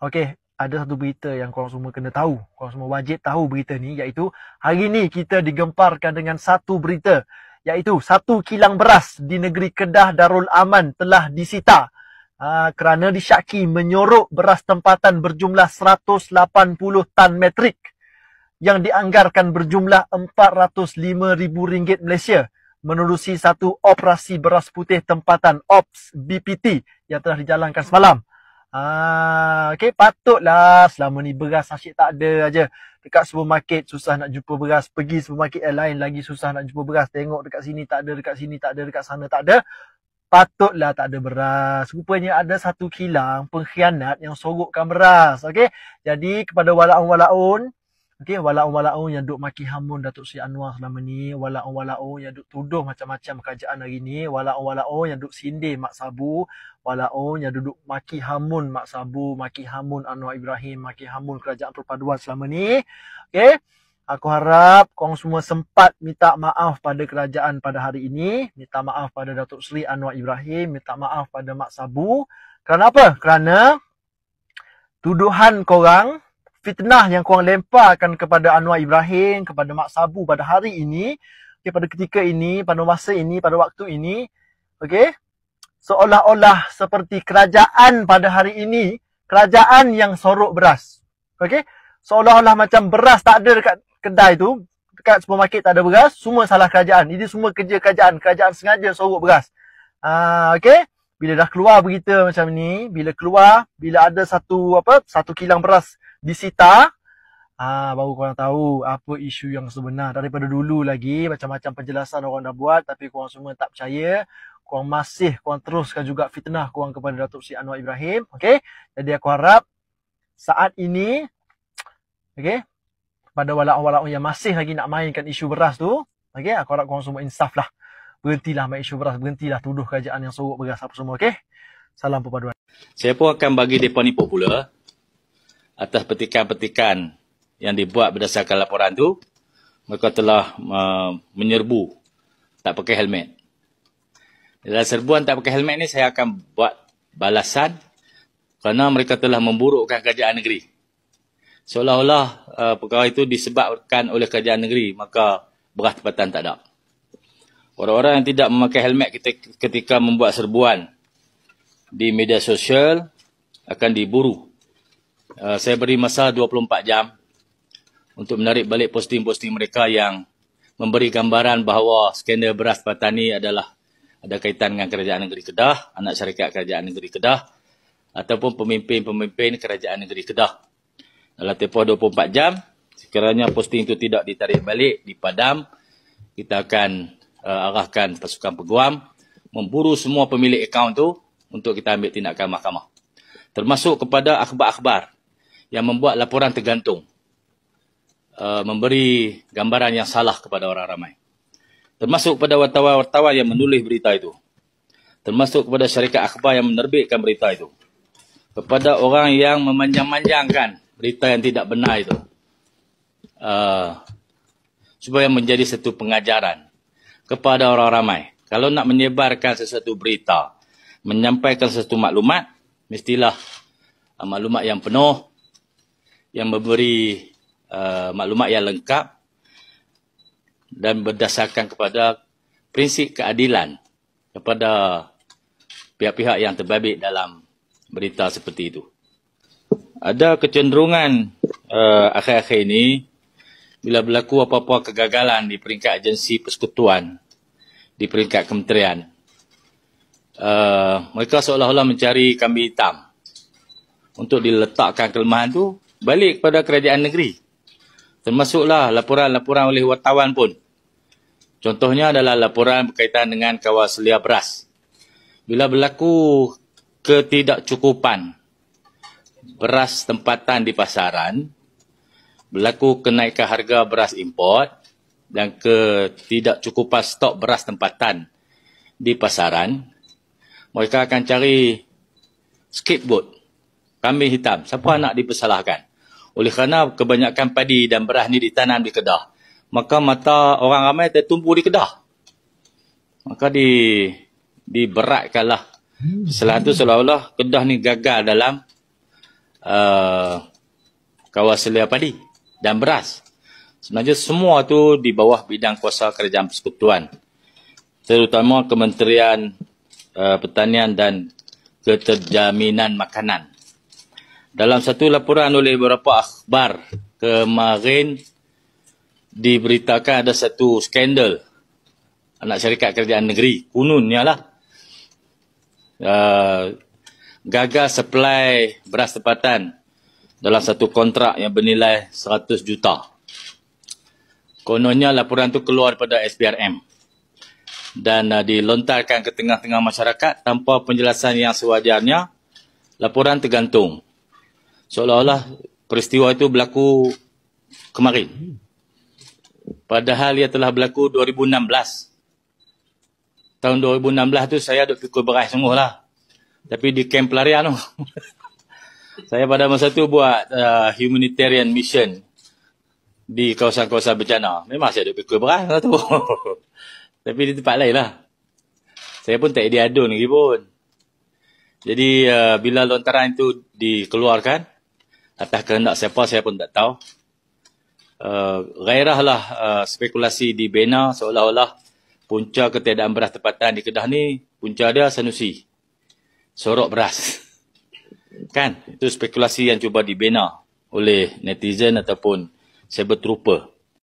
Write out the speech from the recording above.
Okey, ada satu berita yang korang semua kena tahu. Korang semua wajib tahu berita ni iaitu hari ni kita digemparkan dengan satu berita iaitu satu kilang beras di negeri Kedah Darul Aman telah disita uh, kerana disyaki menyorok beras tempatan berjumlah 180 tan metrik yang dianggarkan berjumlah RM405,000 Malaysia menerusi satu operasi beras putih tempatan OPS BPT yang telah dijalankan semalam. Ah, okay, patutlah selama ni beras asyik tak ada aja. Dekat supermarket susah nak jumpa beras. Pergi supermarket yang lain lagi susah nak jumpa beras. Tengok dekat sini tak ada, dekat sini tak ada, dekat sana tak ada. Patutlah tak ada beras. Rupanya ada satu kilang pengkhianat yang sorokkan beras. Okay? Jadi kepada walaun-walaun, Okey, walaun-walaun yang duk maki hamun Datuk Seri Anwar selama ni, walaun-walaun yang duk tuduh macam-macam kerajaan hari ni, walaun-walaun yang duk sindir Mak Sabu, walaun yang duduk maki hamun Mak Sabu, maki hamun Anwar Ibrahim, maki hamun kerajaan perpaduan selama ni. Okey. Aku harap korang semua sempat minta maaf pada kerajaan pada hari ini, minta maaf pada Datuk Seri Anwar Ibrahim, minta maaf pada Mak Sabu. Kerana apa? Kerana tuduhan korang fitnah yang korang lemparkan kepada Anwar Ibrahim, kepada Mak Sabu pada hari ini, okay, pada ketika ini, pada masa ini, pada waktu ini, okay, seolah-olah seperti kerajaan pada hari ini, kerajaan yang sorok beras. Okay, seolah-olah macam beras tak ada dekat kedai tu, dekat supermarket tak ada beras, semua salah kerajaan. Ini semua kerja kerajaan, kerajaan sengaja sorok beras. Uh, okay, bila dah keluar berita macam ni, bila keluar, bila ada satu apa, satu kilang beras disita. Ah baru korang tahu apa isu yang sebenar. Daripada dulu lagi macam-macam penjelasan orang dah buat tapi korang semua tak percaya korang masih korang teruskan juga fitnah korang kepada Datuk Sri Anwar Ibrahim okey? Jadi aku harap saat ini okey pada walaupun yang masih lagi nak mainkan isu beras tu okey? Aku harap korang semua insaf lah. Berhentilah main isu beras berhentilah tuduh kerajaan yang sorok beras apa semua okey? Salam perpaduan. Pun akan bagi depa ni popular atas petikan-petikan yang dibuat berdasarkan laporan tu mereka telah uh, menyerbu tak pakai helmet. Dalam serbuan tak pakai helmet ni saya akan buat balasan kerana mereka telah memburukkan kerajaan negeri. Seolah-olah uh, perkara itu disebabkan oleh kerajaan negeri maka beras tempatan tak ada. Orang-orang yang tidak memakai helmet ketika membuat serbuan di media sosial akan diburu Uh, saya beri masa 24 jam untuk menarik balik posting-posting mereka yang memberi gambaran bahawa skandal beras petani adalah ada kaitan dengan kerajaan negeri Kedah, anak syarikat kerajaan negeri Kedah ataupun pemimpin-pemimpin kerajaan negeri Kedah. Dalam tempoh 24 jam, sekiranya posting itu tidak ditarik balik, dipadam, kita akan uh, arahkan pasukan peguam memburu semua pemilik akaun itu untuk kita ambil tindakan mahkamah. Termasuk kepada akhbar-akhbar yang membuat laporan tergantung. Uh, memberi gambaran yang salah kepada orang ramai. Termasuk kepada wartawan-wartawan yang menulis berita itu. Termasuk kepada syarikat akhbar yang menerbitkan berita itu. Kepada orang yang memanjang-manjangkan berita yang tidak benar itu. Uh, supaya menjadi satu pengajaran kepada orang ramai. Kalau nak menyebarkan sesuatu berita menyampaikan sesuatu maklumat mestilah uh, maklumat yang penuh yang memberi uh, maklumat yang lengkap dan berdasarkan kepada prinsip keadilan kepada pihak-pihak yang terbabit dalam berita seperti itu. Ada kecenderungan uh, akhir-akhir ini bila berlaku apa-apa kegagalan di peringkat agensi persekutuan di peringkat kementerian uh, mereka seolah-olah mencari kambing hitam untuk diletakkan kelemahan itu balik kepada kerajaan negeri. Termasuklah laporan-laporan oleh wartawan pun. Contohnya adalah laporan berkaitan dengan kawas selia beras. Bila berlaku ketidakcukupan beras tempatan di pasaran, berlaku kenaikan harga beras import dan ketidakcukupan stok beras tempatan di pasaran, mereka akan cari scapegoat, kambing hitam. Siapa nak dipersalahkan? Oleh kerana kebanyakan padi dan beras ni ditanam di Kedah, maka mata orang ramai tertumpu di Kedah. Maka di diberatkanlah. Selain itu seolah-olah Kedah ni gagal dalam uh, kawasan padi dan beras. Sebenarnya semua tu di bawah bidang kuasa kerajaan persekutuan. Terutama Kementerian uh, Pertanian dan Keterjaminan Makanan. Dalam satu laporan oleh beberapa akhbar kemarin diberitakan ada satu skandal anak syarikat kerajaan negeri kununnya lah. Uh, gagal supply beras tempatan dalam satu kontrak yang bernilai 100 juta. Kononnya laporan itu keluar pada SPRM dan uh, dilontarkan ke tengah-tengah masyarakat tanpa penjelasan yang sewajarnya. Laporan tergantung seolah-olah peristiwa itu berlaku kemarin Padahal ia telah berlaku 2016. Tahun 2016 tu saya duduk pikul beras sungguh lah. Tapi di kamp pelarian tu. saya pada masa tu buat uh, humanitarian mission di kawasan-kawasan bencana. Memang saya duduk pikul beras lah tu. Tapi di tempat lain lah. Saya pun tak diadun lagi pun. Jadi uh, bila lontaran itu dikeluarkan, atas kehendak siapa saya pun tak tahu uh, gairahlah uh, spekulasi di Bena seolah-olah punca ketiadaan beras tempatan di Kedah ni punca dia Sanusi. Sorok beras. kan? Itu spekulasi yang cuba dibina oleh netizen ataupun cyber trooper.